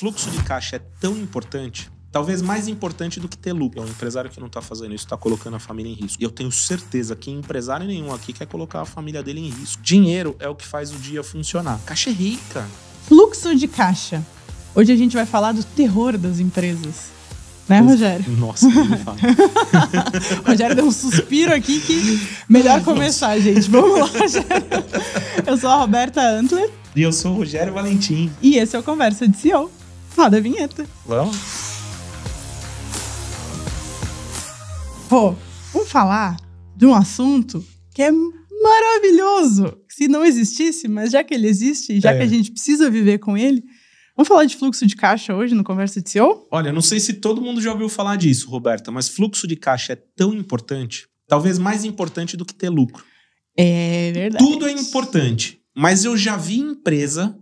Fluxo de caixa é tão importante, talvez mais importante do que ter lucro. É um empresário que não está fazendo isso, está colocando a família em risco. E eu tenho certeza que empresário nenhum aqui quer colocar a família dele em risco. Dinheiro é o que faz o dia funcionar. Caixa é rica. Fluxo de caixa. Hoje a gente vai falar do terror das empresas. Né, Rogério? Nossa, fala. Rogério deu um suspiro aqui que melhor começar, gente. Vamos lá, Rogério. Eu sou a Roberta Antler. E eu sou o Rogério Valentim. E esse é o Conversa de CEO. Roda a vinheta. Vamos? Pô, vamos falar de um assunto que é maravilhoso. Se não existisse, mas já que ele existe, já É. que a gente precisa viver com ele, vamos falar de fluxo de caixa hoje no Conversa de CEO? Olha, não sei se todo mundo já ouviu falar disso, Roberta, mas fluxo de caixa é tão importante, talvez mais importante do que ter lucro. É verdade. Tudo é importante, mas eu já vi empresa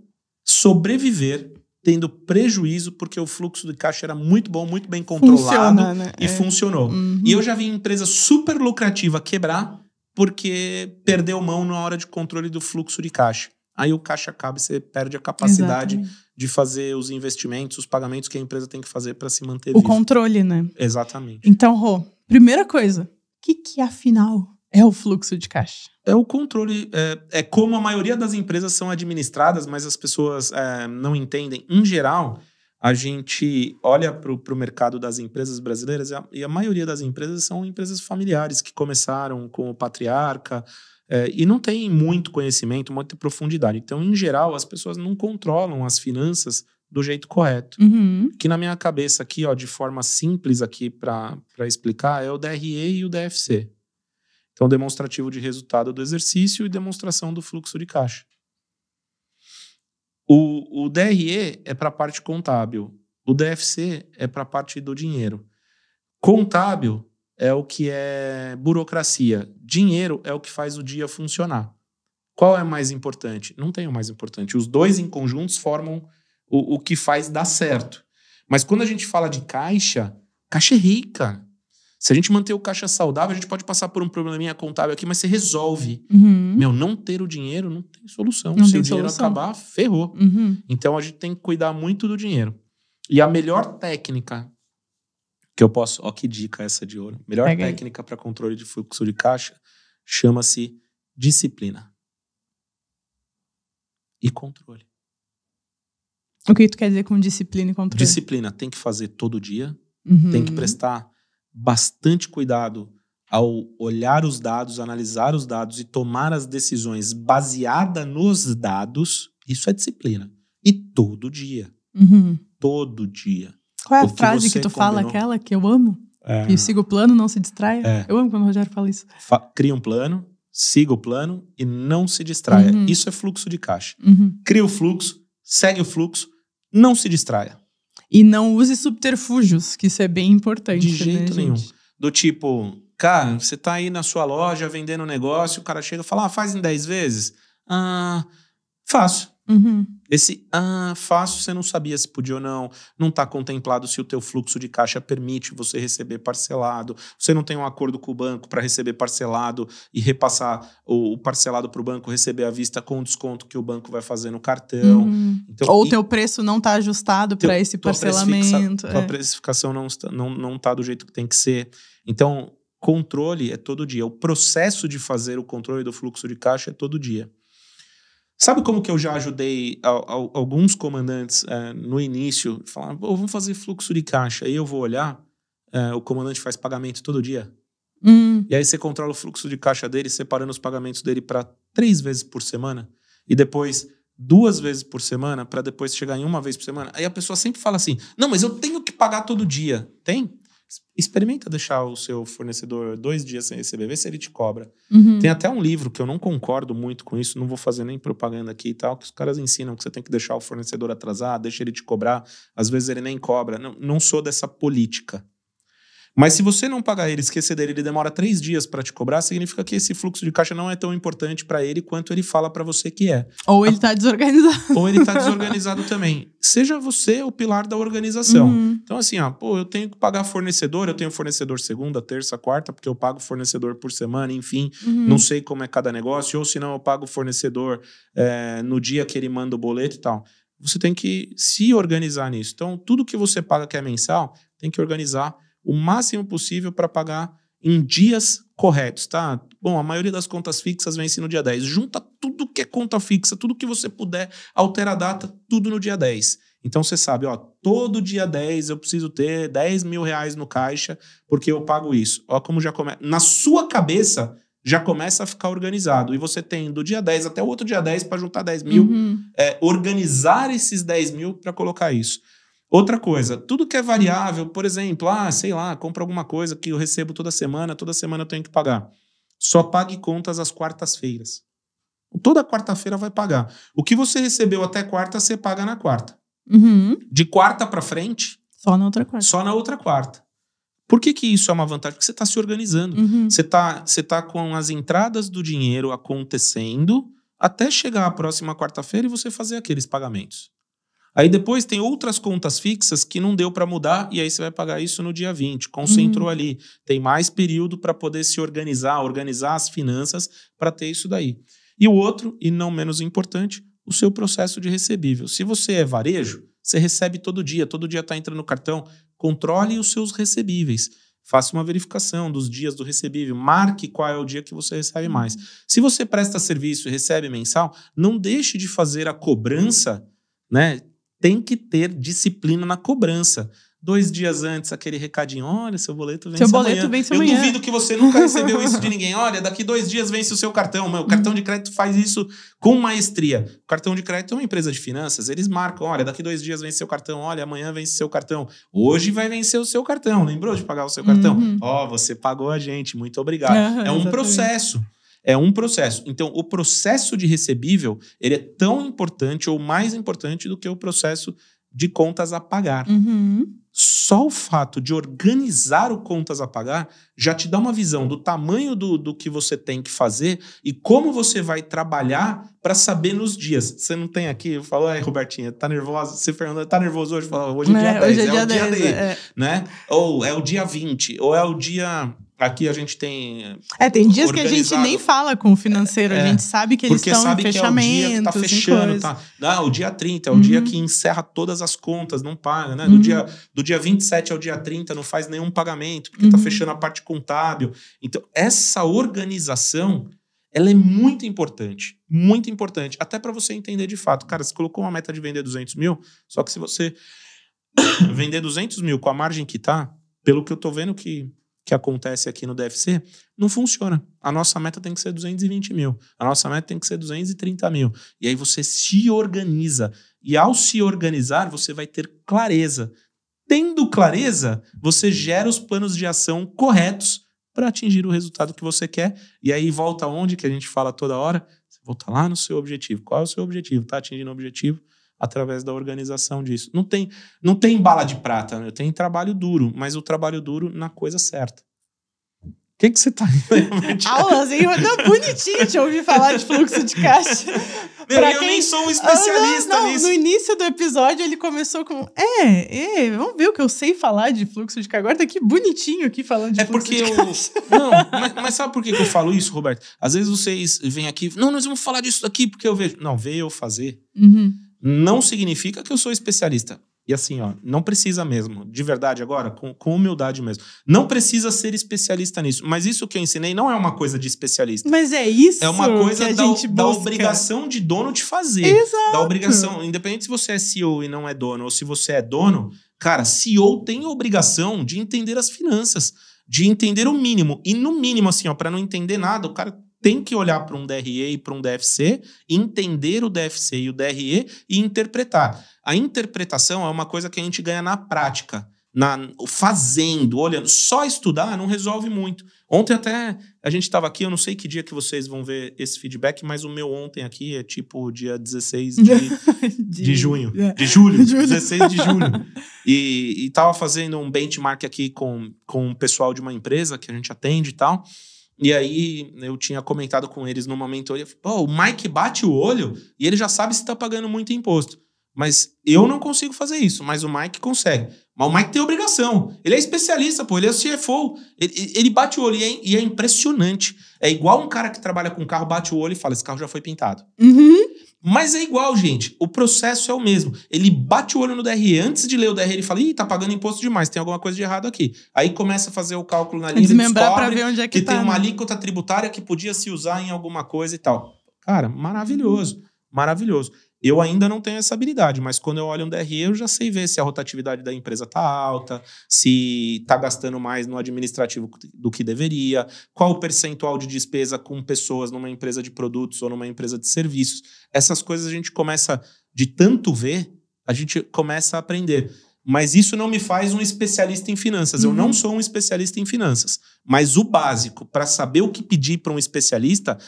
sobreviver tendo prejuízo porque o fluxo de caixa era muito bom, muito bem controlado Funciona, né? e É. funcionou. Uhum. E eu já vi empresa super lucrativa quebrar porque perdeu mão na hora de controle do fluxo de caixa. Aí o caixa acaba e você perde a capacidade Exatamente. de fazer os investimentos, os pagamentos que a empresa tem que fazer para se manter O viva. controle, né? Exatamente. Então, Rô, primeira coisa, o que, que afinal é o fluxo de caixa? É o controle, é, é como a maioria das empresas são administradas, mas as pessoas é, não entendem. Em geral, a gente olha para o mercado das empresas brasileiras e a, e a maioria das empresas são empresas familiares que começaram com o patriarca é, e não tem muito conhecimento, muita profundidade. Então, em geral, as pessoas não controlam as finanças do jeito correto. Uhum. Que na minha cabeça aqui, ó, de forma simples aqui para explicar, é o DRE e o DFC. Então, demonstrativo de resultado do exercício e demonstração do fluxo de caixa. O, o DRE é para a parte contábil. O DFC é para a parte do dinheiro. Contábil é o que é burocracia. Dinheiro é o que faz o dia funcionar. Qual é mais importante? Não tem o mais importante. Os dois em conjuntos formam o, o que faz dar certo. Mas quando a gente fala de caixa, caixa é rica. Se a gente manter o caixa saudável, a gente pode passar por um probleminha contábil aqui, mas você resolve. Uhum. Meu, não ter o dinheiro não tem solução. Não Se tem o dinheiro solução. acabar, ferrou. Uhum. Então a gente tem que cuidar muito do dinheiro. E a melhor técnica que eu posso. Ó, que dica essa de ouro. Melhor Pega técnica para controle de fluxo de caixa chama-se disciplina. E controle. O que tu quer dizer com disciplina e controle? Disciplina tem que fazer todo dia, Uhum. tem que prestar bastante cuidado ao olhar os dados, analisar os dados e tomar as decisões baseada nos dados. Isso é disciplina. E todo dia. Uhum. Todo dia. Qual é a O que frase que você tu fala, combinou. aquela que eu amo? É. Que siga o plano, não se distraia? É. Eu amo quando o Rogério fala isso. Fa- Cria um plano, siga o plano e não se distraia. Uhum. Isso é fluxo de caixa. Uhum. Cria o fluxo, segue o fluxo, não se distraia. E não use subterfúgios, que isso é bem importante. De né, jeito nenhum. gente? Do tipo, cara, você tá aí na sua loja vendendo um negócio, o cara chega e fala, ah, faz em 10 vezes? Ah, faço. Uhum. Esse ah, faço, você não sabia se podia ou não, não está contemplado se o teu fluxo de caixa permite você receber parcelado, você não tem um acordo com o banco para receber parcelado e repassar o, o parcelado para o banco, receber à vista com o desconto que o banco vai fazer no cartão. Uhum. Então, Ou o teu preço não está ajustado para esse parcelamento. Tua é. precificação não está, não, não tá do jeito que tem que ser. Então, controle é todo dia. O processo de fazer o controle do fluxo de caixa é todo dia. Sabe como que eu já ajudei al- al- alguns comandantes eh, no início? Falar, "Pô, vamos fazer fluxo de caixa. Aí eu vou olhar, eh, o comandante faz pagamento todo dia. Hum, E aí você controla o fluxo de caixa dele, separando os pagamentos dele para três vezes por semana. E depois duas vezes por semana, para depois chegar em uma vez por semana. Aí a pessoa sempre fala assim: não, mas eu tenho que pagar todo dia. Tem? Experimenta deixar o seu fornecedor dois dias sem receber, vê se ele te cobra. uhum. Tem até um livro que eu não concordo muito com isso, não vou fazer nem propaganda aqui e tal, que os caras ensinam que você tem que deixar o fornecedor atrasar, deixa ele te cobrar, às vezes ele nem cobra. Não, não sou dessa política. Mas se você não pagar ele, esquecer dele, ele demora três dias para te cobrar, significa que esse fluxo de caixa não é tão importante para ele quanto ele fala para você que é. Ou ele está desorganizado. Ou ele está desorganizado também. Seja você o pilar da organização. Uhum. Então, assim, ó, pô, eu tenho que pagar fornecedor, eu tenho fornecedor segunda, terça, quarta, porque eu pago fornecedor por semana, enfim. Uhum. Não sei como é cada negócio, ou se não, eu pago o fornecedor é, no dia que ele manda o boleto e tal. você tem que se organizar nisso. Então, tudo que você paga que é mensal, tem que organizar o máximo possível para pagar em dias corretos, tá? Bom, a maioria das contas fixas vence no dia 10. Junta tudo que é conta fixa, tudo que você puder, altera a data, tudo no dia 10. Então você sabe, ó, todo dia 10 eu preciso ter 10 mil reais no caixa porque eu pago isso. Ó, como já começa. Na sua cabeça já começa a ficar organizado. E você tem do dia 10 até o outro dia 10 para juntar 10 mil, uhum. é, organizar esses 10 mil para colocar isso. Outra coisa, tudo que é variável, por exemplo, ah, sei lá, compra alguma coisa que eu recebo toda semana, toda semana eu tenho que pagar. Só pague contas às quartas-feiras. Toda quarta-feira vai pagar. O que você recebeu até quarta, você paga na quarta. Uhum. De quarta para frente. Só na outra quarta. Só na outra quarta. Por que, que isso é uma vantagem? Porque você está se organizando. Uhum. Você está você tá com as entradas do dinheiro acontecendo até chegar a próxima quarta-feira e você fazer aqueles pagamentos. Aí depois tem outras contas fixas que não deu para mudar e aí você vai pagar isso no dia 20. Concentrou uhum. ali. Tem mais período para poder se organizar, organizar as finanças para ter isso daí. E o outro, e não menos importante, o seu processo de recebível. Se você é varejo, você recebe todo dia, todo dia está entrando no cartão, controle os seus recebíveis. Faça uma verificação dos dias do recebível, marque qual é o dia que você recebe mais. Se você presta serviço e recebe mensal, não deixe de fazer a cobrança, né? Tem que ter disciplina na cobrança dois dias antes aquele recadinho: olha, seu boleto vence seu boleto amanhã. Vence Eu amanhã. duvido que você nunca recebeu isso de ninguém. Olha, daqui dois dias vence o seu cartão. Meu, o cartão de crédito faz isso com maestria. O cartão de crédito é uma empresa de finanças, eles marcam: olha, daqui dois dias vence seu cartão, olha, amanhã vence seu cartão. Hoje vai vencer o seu cartão. Lembrou de pagar o seu cartão? Uhum. Ó, oh, você pagou a gente, muito obrigado. Uhum, é um exatamente. processo. É um processo. Então, o processo de recebível ele é tão importante ou mais importante do que o processo de contas a pagar. Uhum. Só o fato de organizar o contas a pagar já te dá uma visão do tamanho do, do que você tem que fazer e como você vai trabalhar para saber nos dias. Você não tem aqui, falou, aí, Robertinha, tá nervosa? Você, Fernanda, tá nervoso hoje? Fala, hoje é dia É, 10, hoje é é, dia o dia 10, dele, é. né? Ou é o dia 20, ou é o dia... Aqui a gente tem É, tem dias que a gente nem fala com o financeiro, É, a gente sabe que eles porque estão sabe em que é o dia que fechamento, tá fechando, tá? Não, o dia 30 é o Uhum. dia que encerra todas as contas, não paga, né? Do, Uhum. dia, do dia 27 ao dia 30 não faz nenhum pagamento, porque tá Uhum. fechando a parte contábil. Então, essa organização, ela é muito importante, muito importante, até para você entender de fato. Cara, você colocou uma meta de vender 200 mil, só que se você vender 200 mil com a margem que tá, pelo que eu tô vendo que que acontece aqui no DFC, não funciona. A nossa meta tem que ser 220 mil. A nossa meta tem que ser 230 mil. E aí você se organiza. E ao se organizar, você vai ter clareza. Tendo clareza, você gera os planos de ação corretos para atingir o resultado que você quer. E aí volta onde que a gente fala toda hora? Você volta lá no seu objetivo. Qual é o seu objetivo? Está atingindo o objetivo? Através da organização disso. Não tem, não tem bala de prata, né? tem trabalho duro, mas o trabalho duro na coisa certa. O que, que você tá Aulas, hein? Não, bonitinho te ouvir falar de fluxo de caixa. Meu, Pra eu quem- nem sou um especialista Ah, não, não, nisso. No início do episódio, ele começou com. É, é, vamos ver o que eu sei falar de fluxo de caixa. Agora tá aqui bonitinho aqui falando de É fluxo porque de eu. caixa. Não, mas, mas sabe por que que eu falo isso, Roberto? Às vezes vocês vêm aqui, não, nós vamos falar disso daqui porque eu vejo. Não, ver eu fazer Uhum. Não significa que eu sou especialista. E assim, ó, não precisa mesmo, de verdade agora, com, com humildade mesmo. Não precisa ser especialista nisso. Mas isso que eu ensinei não é uma coisa de especialista. Mas é isso É uma coisa da, da obrigação de dono de fazer. Exato. Da obrigação, independente se você é CEO e não é dono, ou se você é dono, cara, CEO tem a obrigação de entender as finanças, de entender o mínimo. E no mínimo, assim, ó, para não entender nada, o cara tem que olhar para um DRE e para um DFC, entender o DFC e o DRE e interpretar. A interpretação é uma coisa que a gente ganha na prática, na fazendo, olhando. Só estudar não resolve muito. Ontem até a gente estava aqui, eu não sei que dia que vocês vão ver esse feedback, mas o meu ontem aqui é tipo dia 16 de, de junho. É. De julho. Julho. 16 de julho. E, e tava fazendo um benchmark aqui com, com o pessoal de uma empresa que a gente atende e tal. E aí eu tinha comentado com eles numa mentoria, pô, o Mike bate o olho e ele já sabe se tá pagando muito imposto. Mas eu não consigo fazer isso, mas o Mike consegue. Mas o Mike tem obrigação. Ele é especialista, pô, ele é CFO. Ele, ele bate o olho e é, e é impressionante. É igual um cara que trabalha com carro, bate o olho e fala: esse carro já foi pintado. Uhum. Mas é igual, gente. O processo é o mesmo. Ele bate o olho no DRE. Antes de ler o DRE, ele fala: ih, tá pagando imposto demais, tem alguma coisa de errado aqui. Aí começa a fazer o cálculo na linha Desmembrar pra ver onde é que, que tá. tem uma né? alíquota tributária que podia se usar em alguma coisa e tal. Cara, maravilhoso. Maravilhoso. Eu ainda não tenho essa habilidade, mas quando eu olho um DRE, eu já sei ver se a rotatividade da empresa tá alta, se tá gastando mais no administrativo do que deveria, qual o percentual de despesa com pessoas numa empresa de produtos ou numa empresa de serviços. Essas coisas a gente começa, de tanto ver, a gente começa a aprender. Mas isso não me faz um especialista em finanças. Eu Uhum. não sou um especialista em finanças. Mas o básico, para saber o que pedir para um especialista,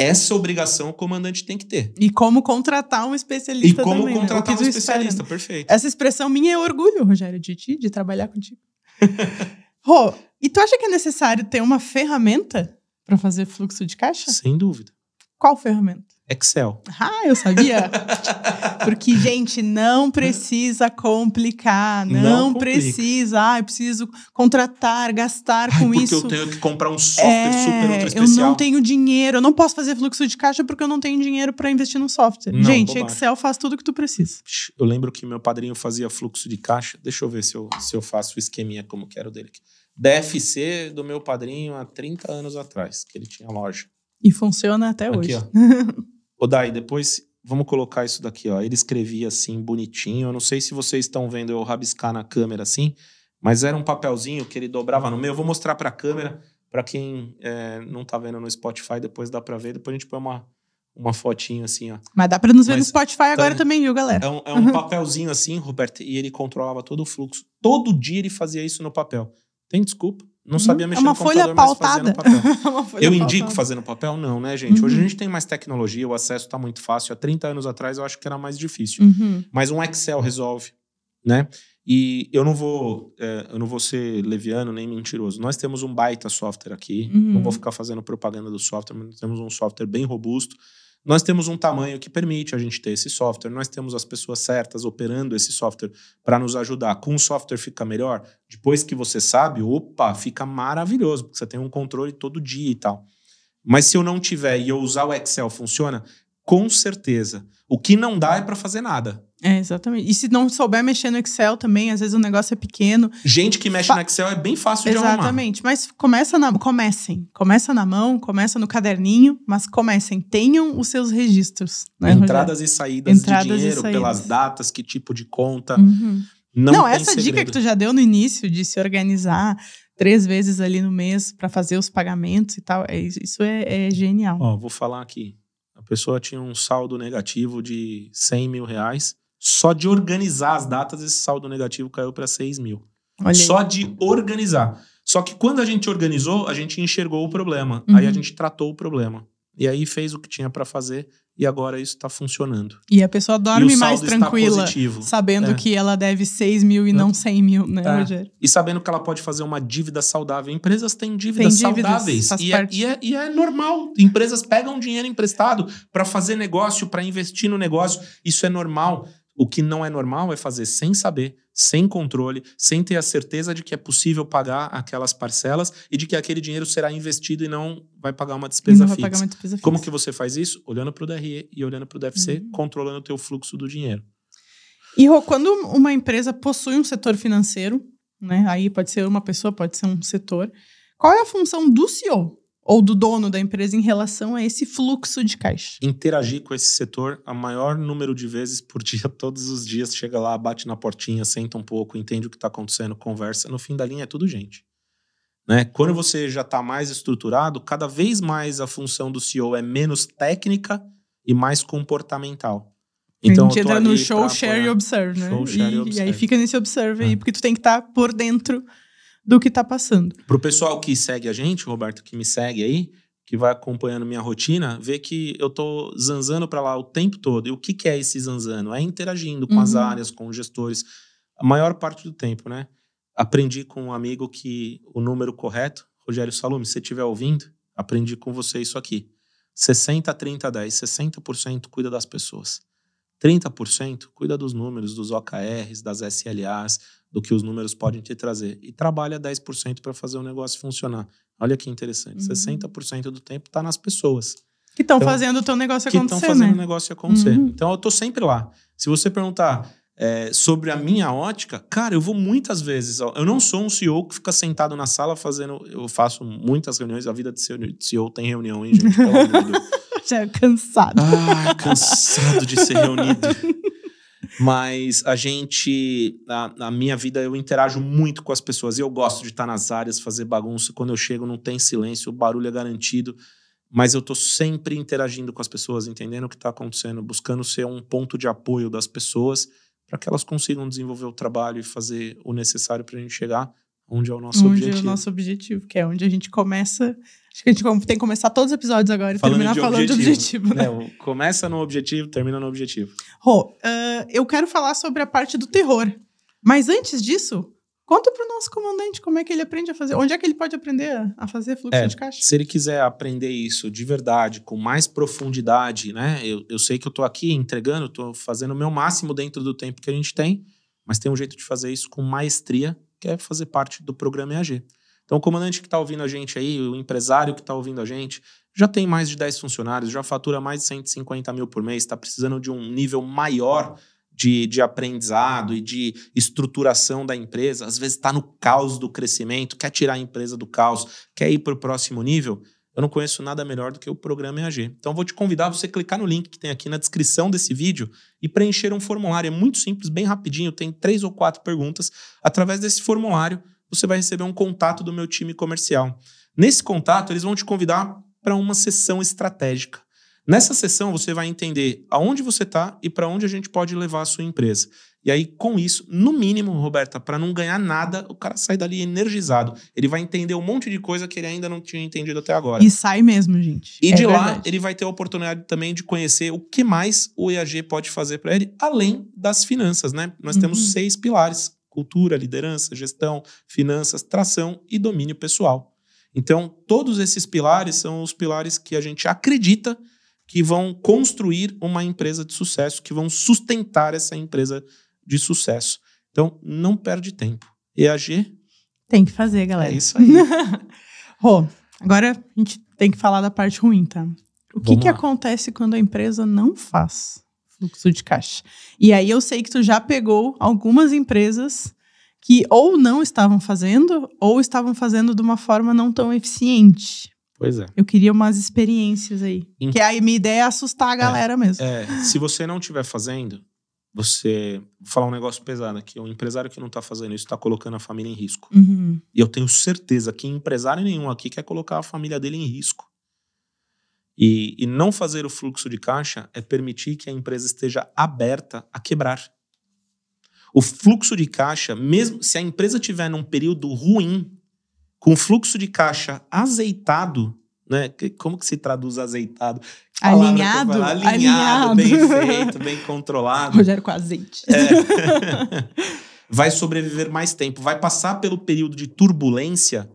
essa obrigação o comandante tem que ter. E como contratar um E especialista como também, né? Contratar que um tu espera, né? especialista, perfeito. Essa expressão minha é orgulho, Rogério, de ti, de trabalhar contigo. Rô, e tu acha que é necessário ter uma ferramenta para fazer fluxo de caixa? Sem dúvida. Qual ferramenta? Excel. Ah, eu sabia. Porque, gente, não precisa complicar. Não, Não precisa. Ah, eu preciso contratar, gastar Ai, com porque isso. eu tenho que comprar um software super ultra É, eu especial. não tenho dinheiro, eu não posso fazer fluxo de caixa porque eu não tenho dinheiro para investir num software. Não, Gente, bobagem. Excel faz tudo que tu precisa. Eu lembro que meu padrinho fazia fluxo de caixa. Deixa eu ver se eu, se eu faço o esqueminha como que era o dele aqui. DFC do meu padrinho há 30 anos atrás, que ele tinha loja. E funciona até hoje. Aqui, ó. Ô, Dai, depois vamos colocar isso daqui, ó. Ele escrevia assim, bonitinho. Eu não sei se vocês estão vendo eu rabiscar na câmera assim, mas era um papelzinho que ele dobrava no meio. Eu vou mostrar pra câmera, pra quem é, não tá vendo no Spotify, depois dá pra ver. Depois a gente põe uma, uma fotinho assim, ó. Mas dá pra nos ver Mas no Spotify agora tá- também, viu, galera? É um, é um papelzinho assim, Roberto, e ele controlava todo o fluxo. Todo dia ele fazia isso no papel. Tem desculpa. Não sabia Uhum. mexer é uma no folha computador, pautada. papel. Uma folha Eu pautada. indico fazer no papel? Não, né, gente? Hoje a Uhum. gente tem mais tecnologia, o acesso está muito fácil. Há 30 anos atrás eu acho que era mais difícil. Uhum. Mas um Excel resolve, né? E eu não vou, é, eu não vou ser leviano nem mentiroso. Nós temos um baita software aqui. Uhum. Não vou ficar fazendo propaganda do software, mas nós temos um software bem robusto. Nós temos um tamanho que permite a gente ter esse software. Nós temos as pessoas certas operando esse software para nos ajudar. Com o software fica melhor. Depois que você sabe, opa, fica maravilhoso, porque você tem um controle todo dia e tal. Mas se eu não tiver e eu usar o Excel, funciona? Com certeza. O que não dá é para fazer nada. É, exatamente. E se não souber mexer no Excel também, às vezes o negócio é pequeno. Gente que mexe Fa- no Excel é bem fácil de arrumar. Exatamente. Mas começa na, comecem. Começa na mão, começa no caderninho, mas comecem. Tenham os seus registros. Né, Entradas e saídas Entradas de dinheiro, saídas. pelas datas, que tipo de conta. Rogério? Uhum. Não, Não, essa dica segredo. que tu já deu no início de se organizar três vezes ali no mês para fazer os pagamentos e tal, é, isso isso é, é genial. Ó, vou falar aqui. A pessoa tinha um saldo negativo de 100 mil reais. Só de organizar as datas, esse saldo negativo caiu para 6 mil. Só de organizar. Só que quando a gente organizou, a gente enxergou o problema. Uhum. Aí a gente tratou o problema. E aí fez o que tinha para fazer e agora isso está funcionando. E a pessoa dorme mais tranquila, sabendo É. que ela deve 6 mil e não 100 mil, né, É. Rogério? E sabendo que ela pode fazer uma dívida saudável. Empresas têm dívidas, Tem dívidas, saudáveis. E é, e, é, e é normal. Empresas pegam dinheiro emprestado para fazer negócio, para investir no negócio. Isso é normal. O que não é normal é fazer sem saber, sem controle, sem ter a certeza de que é possível pagar aquelas parcelas e de que aquele dinheiro será investido e não vai pagar uma despesa fixa. pagar uma despesa fixa. Como que você faz isso? Olhando para o DRE e olhando para o DFC, Uhum. controlando o teu fluxo do dinheiro. E Rô, quando uma empresa possui um setor financeiro, né? Aí pode ser uma pessoa, pode ser um setor. Qual é a função do CEO ou do dono da empresa em relação a esse fluxo de caixa? interagir com esse setor a maior número de vezes por dia, todos os dias, chega lá, bate na portinha, senta um pouco, entende o que está acontecendo, conversa. No fim da linha é tudo gente. Né? Quando você já está mais estruturado, cada vez mais a função do CEO é menos técnica e mais comportamental. Então, a gente entra no show, pra share apoiar. e observe, né? Show, share e e, e observe. aí fica nesse observe aí, É. porque tu tem que estar por dentro do que tá passando. Pro pessoal que segue a gente, Roberto, que me segue aí, que vai acompanhando minha rotina, vê que eu tô zanzando para lá o tempo todo. E o que, que é esse zanzando? É interagindo com as Uhum. áreas, com os gestores, a maior parte do tempo, né? Aprendi com um amigo que o número correto, Rogério Salume, se você estiver ouvindo, aprendi com você isso aqui. 60, 30, 10. 60% cuida das pessoas. 30% cuida dos números, dos OKRs, das SLAs, do que os números podem te trazer. E trabalha 10% para fazer o negócio funcionar. Olha que interessante. Uhum. 60% do tempo está nas pessoas. Que estão Então, fazendo o teu negócio que estão acontecer, fazendo né? o negócio acontecer. Uhum. Então eu tô sempre lá. Se você perguntar é, sobre a minha ótica, cara, eu vou muitas vezes. Eu não sou um CEO que fica sentado na sala fazendo. Eu faço muitas reuniões. A vida de CEO tem reunião, hein, gente? Pelo amor de Deus. Já é cansado. Ah, cansado de ser reunido. Mas a gente, na, na minha vida, eu interajo muito com as pessoas. Eu gosto de estar nas áreas, fazer bagunça. Quando eu chego, não tem silêncio, o barulho é garantido. Mas eu tô sempre interagindo com as pessoas, entendendo o que está acontecendo, buscando ser um ponto de apoio das pessoas para que elas consigam desenvolver o trabalho e fazer o necessário para a gente chegar onde é o nosso onde objetivo. é o nosso objetivo, que é onde a gente começa. Acho que a gente tem que começar todos os episódios agora e Falando terminar de falando de objetivo, né? É, o- começa no objetivo, termina no objetivo. Rô, ah, eu quero falar sobre a parte do terror. Mas antes disso, conta pro nosso comandante como é que ele aprende a fazer. Onde é que ele pode aprender a- fazer fluxo É, de caixa? Se ele quiser aprender isso de verdade, com mais profundidade, né? Eu, eu sei que eu tô aqui entregando, tô fazendo o meu máximo dentro do tempo que a gente tem, mas tem um jeito de fazer isso com maestria, que é fazer parte do programa EAG. Então, o comandante que está ouvindo a gente aí, o empresário que está ouvindo a gente, já tem mais de 10 funcionários, já fatura mais de 150 mil por mês, está precisando de um nível maior de, de aprendizado e de estruturação da empresa, às vezes está no caos do crescimento, quer tirar a empresa do caos, quer ir para o próximo nível, eu não conheço nada melhor do que o programa EAG. Então, eu vou te convidar a você clicar no link que tem aqui na descrição desse vídeo e preencher um formulário. É muito simples, bem rapidinho, tem três ou quatro perguntas. Através desse formulário, você vai receber um contato do meu time comercial. Nesse contato, eles vão te convidar para uma sessão estratégica. Nessa sessão, você vai entender aonde você está e para onde a gente pode levar a sua empresa. E aí, com isso, no mínimo, Roberta, para não ganhar nada, o cara sai dali energizado. Ele vai entender um monte de coisa que ele ainda não tinha entendido até agora. E sai mesmo, gente. E É de lá, verdade. ele vai ter a oportunidade também de conhecer o que mais o EAG pode fazer para ele, além das finanças, né? Nós Uhum. temos seis pilares: cultura, liderança, gestão, finanças, tração e domínio pessoal. Então, todos esses pilares são os pilares que a gente acredita que vão construir uma empresa de sucesso, que vão sustentar essa empresa de sucesso. Então, não perde tempo. EAG Tem que fazer, galera. é isso aí. Rô, agora a gente tem que falar da parte ruim, tá? O que, que acontece quando a empresa não faz fluxo de caixa? E aí eu sei que tu já pegou algumas empresas que ou não estavam fazendo ou estavam fazendo de uma forma não tão eficiente. Pois é. Eu queria umas experiências aí. Em- Que a minha ideia é assustar a galera mesmo. É, se você não estiver fazendo, você. Vou falar um negócio pesado aqui. O empresário que não está fazendo isso está colocando a família em risco. Uhum. E eu tenho certeza que empresário nenhum aqui quer colocar a família dele em risco. E, e não fazer o fluxo de caixa é permitir que a empresa esteja aberta a quebrar. O fluxo de caixa, mesmo se a empresa tiver num período ruim, com fluxo de caixa azeitado, né? Como que se traduz azeitado? Alinhado, falo, alinhado, alinhado. bem feito, bem controlado. Rogério com azeite. É. vai sobreviver mais tempo, vai passar pelo período de turbulência,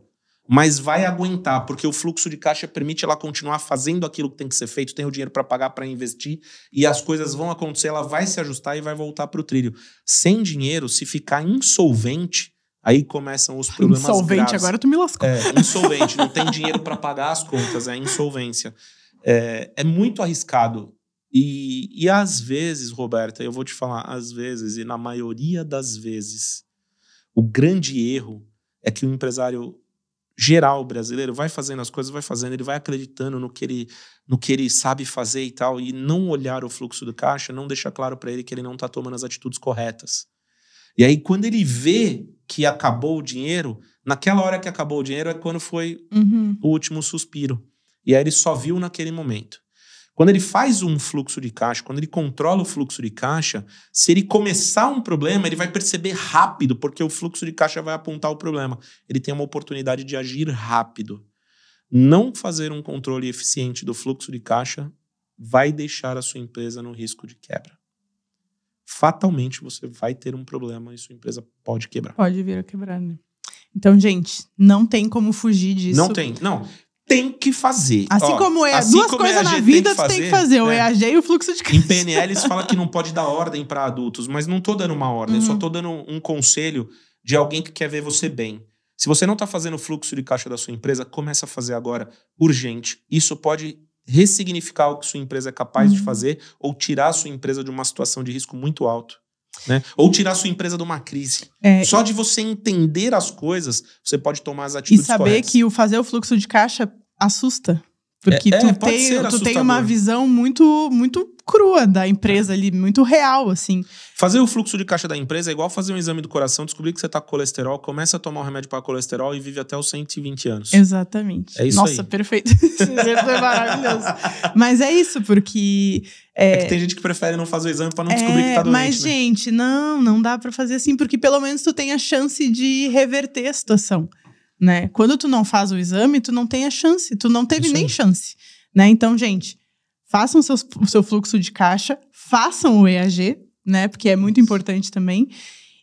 mas vai aguentar, porque o fluxo de caixa permite ela continuar fazendo aquilo que tem que ser feito, tem o dinheiro para pagar, para investir, e as coisas vão acontecer, ela vai se ajustar e vai voltar para o trilho. Sem dinheiro, se ficar insolvente, aí começam os problemas Insolvente, graves. agora tu me lascou. É, insolvente, não tem dinheiro para pagar as contas, é insolvência. É, é muito arriscado. E, e às vezes, Roberta, eu vou te falar, às vezes, e na maioria das vezes, o grande erro é que o empresário geral brasileiro vai fazendo as coisas, vai fazendo, ele vai acreditando no que ele, no que ele sabe fazer e tal, e não olhar o fluxo do caixa, não deixa claro para ele que ele não está tomando as atitudes corretas. E aí, quando ele vê que acabou o dinheiro, naquela hora que acabou o dinheiro é quando foi Uhum. o último suspiro. E aí ele só viu naquele momento. Quando ele faz um fluxo de caixa, quando ele controla o fluxo de caixa, se ele começar um problema, ele vai perceber rápido, porque o fluxo de caixa vai apontar o problema. Ele tem uma oportunidade de agir rápido. Não fazer um controle eficiente do fluxo de caixa vai deixar a sua empresa no risco de quebra. Fatalmente você vai ter um problema e sua empresa pode quebrar. Pode vir a quebrar, né? Então, gente, não tem como fugir disso. Não tem, não. Tem que fazer. Assim Ó, como é assim duas como coisas na vida, tu tem que fazer. O né? EAG e o fluxo de caixa. Em PNL eles falam que não pode dar ordem para adultos, mas não tô dando uma ordem, eu só Uhum. tô dando um conselho de alguém que quer ver você bem. Se você não tá fazendo o fluxo de caixa da sua empresa, começa a fazer agora, urgente. Isso pode ressignificar o que sua empresa é capaz Uhum. de fazer ou tirar a sua empresa de uma situação de risco muito alto. Né? Ou tirar a sua empresa de uma crise. É, Só de você entender as coisas, você pode tomar as e atitudes saber corretas. que o fazer o fluxo de caixa assusta. Porque É, tu, é, tem, tu tem uma visão muito, muito crua da empresa ali, muito real, assim. Fazer o fluxo de caixa da empresa é igual fazer um exame do coração, descobrir que você tá com colesterol, começa a tomar o remédio para colesterol e vive até os 120 anos. Exatamente. É isso Nossa, aí. perfeito. Esse exemplo é maravilhoso. Mas é isso, porque. É que tem gente que prefere não fazer o exame para não descobrir que tá doente. mas, né? gente, não, não dá pra fazer assim, porque pelo menos tu tem a chance de reverter a situação, né? Quando tu não faz o exame, tu não tem a chance, tu não teve Isso nem chance, né? Então, gente, façam seus, o seu fluxo de caixa, façam o EAG, né? Porque é muito importante também.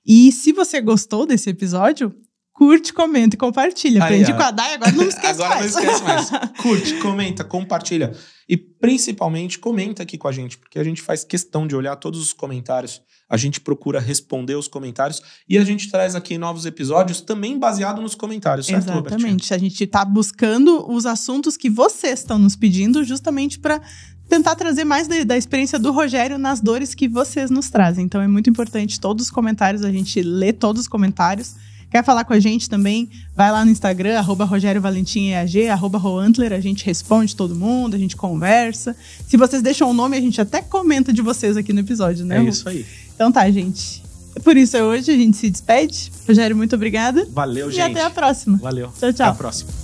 E se você gostou desse episódio, curte, comenta e compartilha. Aí, Aprendi ó. com a Dai, agora não esquece Agora mais. não esquece mais. Curte, comenta, compartilha. E principalmente comenta aqui com a gente, porque a gente faz questão de olhar todos os comentários. A gente procura responder os comentários e a gente traz aqui novos episódios também baseado nos comentários, certo, Robertinho? Exatamente. A gente está buscando os assuntos que vocês estão nos pedindo, justamente para tentar trazer mais da, da experiência do Rogério nas dores que vocês nos trazem. Então é muito importante todos os comentários, a gente lê todos os comentários. Quer falar com a gente também? Vai lá no Instagram, arroba Rogério Valentim EAG, arroba Roantler, a gente responde todo mundo, a gente conversa. Se vocês deixam o nome, a gente até comenta de vocês aqui no episódio, né? É isso aí. Então tá, gente. Por isso é hoje, a gente se despede. Rogério, muito obrigada. Valeu, E gente. até a próxima. Valeu. Tchau, tchau. Até a próxima.